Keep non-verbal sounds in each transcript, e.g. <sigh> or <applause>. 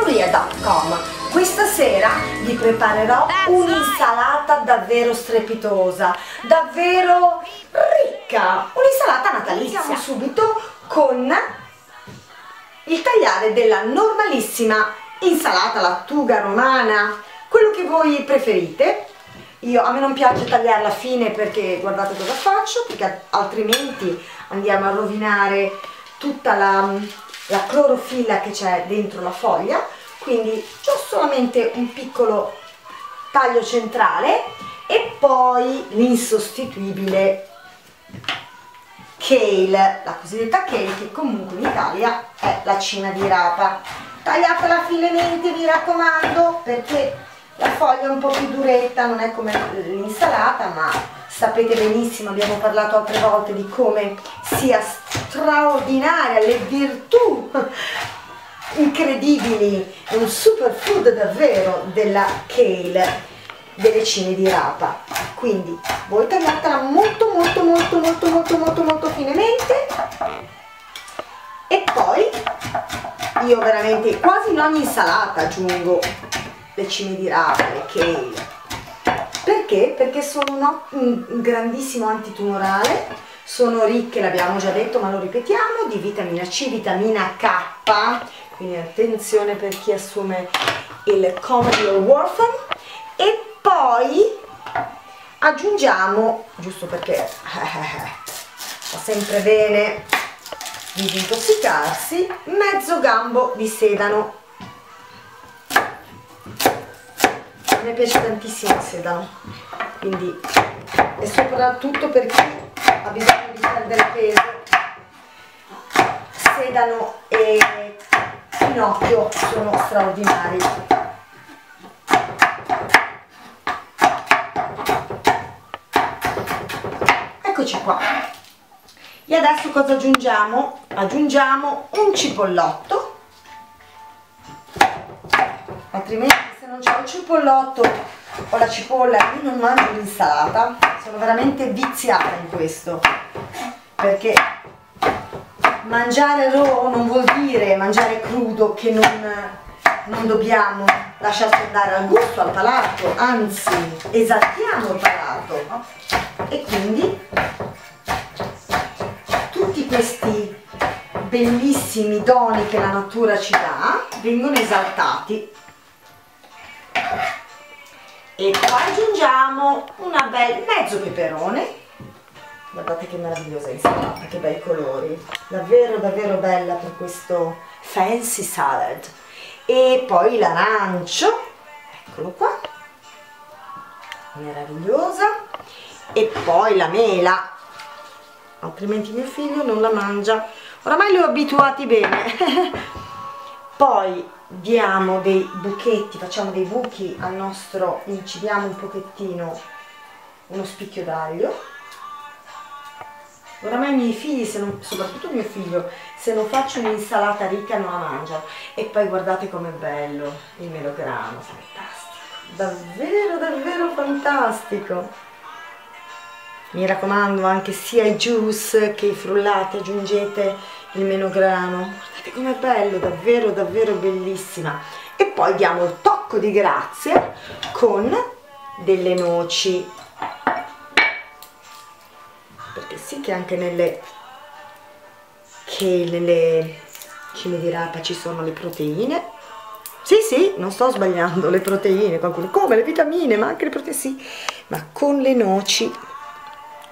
maria.com questa sera vi preparerò un'insalata davvero strepitosa, davvero ricca, un'insalata natalizia. Iniziamo subito con il tagliare della normalissima insalata lattuga romana, quello che voi preferite. Io, a me non piace tagliarla fine perché guardate cosa faccio, perché altrimenti andiamo a rovinare tutta la, la clorofilla che c'è dentro la foglia quindi ho solamente un piccolo taglio centrale e poi l'insostituibile kale, la cosiddetta kale che comunque in Italia è la cina di rapa. Tagliatela finemente mi raccomando perché la foglia è un po' più duretta, non è come l'insalata ma sapete benissimo, abbiamo parlato altre volte di come sia straordinaria le virtù incredibili, un superfood davvero della kale, delle cime di rapa. Quindi voi tagliatela molto molto molto molto molto molto molto finemente e poi io veramente quasi in ogni insalata aggiungo le cime di rapa, le kale. Perché? Perché sono un grandissimo antitumorale sono ricche, l'abbiamo già detto ma lo ripetiamo, di vitamina C, vitamina K, quindi attenzione per chi assume il Comedy or Warfan e poi aggiungiamo, giusto perché eh, <laughs> fa sempre bene disintossicarsi, mezzo gambo di sedano. Me piace tantissimo il sedano, quindi e soprattutto per chi ha bisogno di perdere peso, sedano e ginocchio sono straordinari. Eccoci qua. E adesso cosa aggiungiamo? aggiungiamo un cipollotto. Altrimenti non c'è un cipollotto o la cipolla io non mangio l'insalata. Sono veramente viziata in questo. Perché mangiare raw non vuol dire mangiare crudo che non, non dobbiamo lasciarci andare al gusto, al palato, anzi esaltiamo il palato. E quindi tutti questi bellissimi doni che la natura ci dà vengono esaltati e qua aggiungiamo una bel mezzo peperone. Guardate che meravigliosa insalata che bei colori. Davvero davvero bella per questo fancy salad. E poi l'arancio eccolo qua. Meravigliosa. E poi la mela. Altrimenti mio figlio non la mangia. Oramai li ho abituati bene. <laughs> Poi diamo dei buchetti facciamo dei buchi al nostro incidiamo un pochettino uno spicchio d'aglio oramai i miei figli, non, soprattutto mio figlio, se non faccio un'insalata ricca non la mangia. E poi guardate com'è bello il melograno, fantastico, davvero davvero fantastico. Mi raccomando anche sia i juice che i frullati aggiungete il melograno, com'è bello, davvero davvero bellissima. E poi diamo il tocco di grazia con delle noci. Sì che anche nelle che nelle cime di rapa ci sono le proteine? Sì sì non sto sbagliando le proteine qualcuno come le vitamine ma anche le proteine sì. Ma con le noci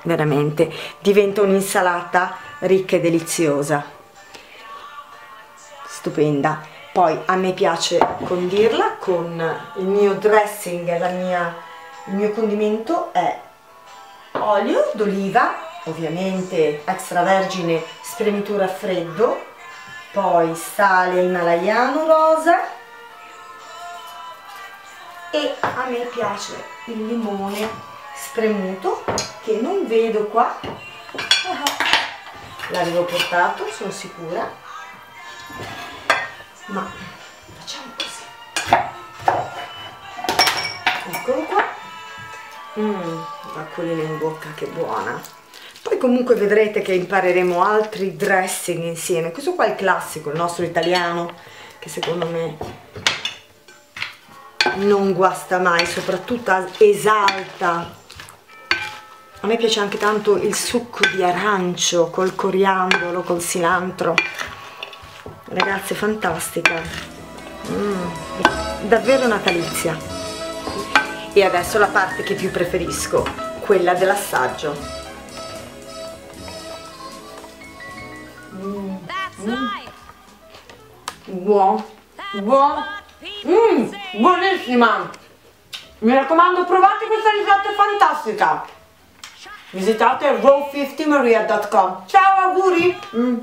veramente diventa un'insalata ricca e deliziosa stupenda. Poi a me piace condirla con il mio dressing la mia, il mio condimento è olio d'oliva ovviamente extravergine spremitura a freddo, poi sale himalayano rosa e a me piace il limone spremuto che non vedo qua, l'avevo portato sono sicura, ma facciamo così, eccolo qua, mmm, l'acquolina in bocca che buona poi comunque vedrete che impareremo altri dressing insieme questo qua è il classico il nostro italiano che secondo me non guasta mai, soprattutto esalta. A me piace anche tanto il succo di arancio col coriandolo, col cilantro. Ragazzi, fantastica. Mm, davvero natalizia. E adesso la parte che più preferisco, quella dell'assaggio. Mm. Mm. Buono, buono. Mmm, buonissima! Mi raccomando, provate questa ricetta fantastica! Visitate row50maria.com Ciao, auguri! Mm.